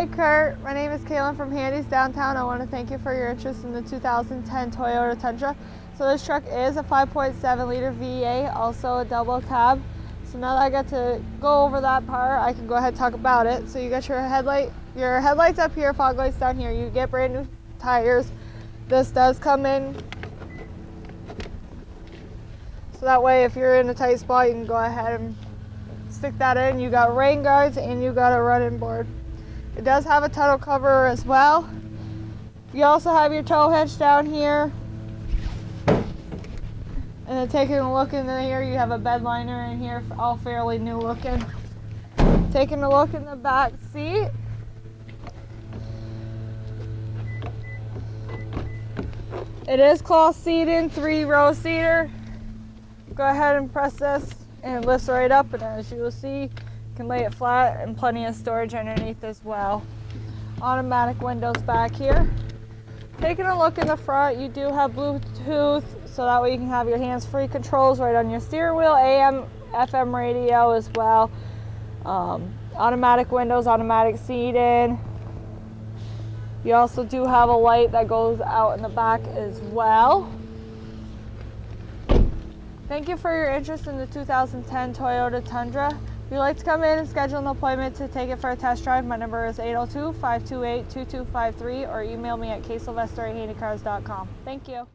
Hi Kurt, my name is Katelynn from Handy's Downtown. I want to thank you for your interest in the 2010 Toyota Tundra. So this truck is a 5.7 liter V8, also a double cab. So now that I got to go over that part, I can go ahead and talk about it. So you got your headlight, your headlights up here, fog lights down here. You get brand new tires. This does come in. So that way if you're in a tight spot, you can go ahead and stick that in. You got rain guards and you got a running board. It does have a tonneau cover as well. You also have your tow hitch down here. And then taking a look in here, you have a bed liner in here, all fairly new looking. Taking a look in the back seat. It is cloth seating, three row seater. Go ahead and press this and it lifts right up and as you will see, can lay it flat and plenty of storage underneath as well. Automatic windows back here. Taking a look in the front, you do have Bluetooth, so that way you can have your hands-free controls right on your steering wheel, AM, FM radio as well. Um, automatic windows, automatic seating. You also do have a light that goes out in the back as well. Thank you for your interest in the 2010 Toyota Tundra. If you'd like to come in and schedule an appointment to take it for a test drive, my number is 802-528-2253 or email me at ksylvester at handycars.com. Thank you.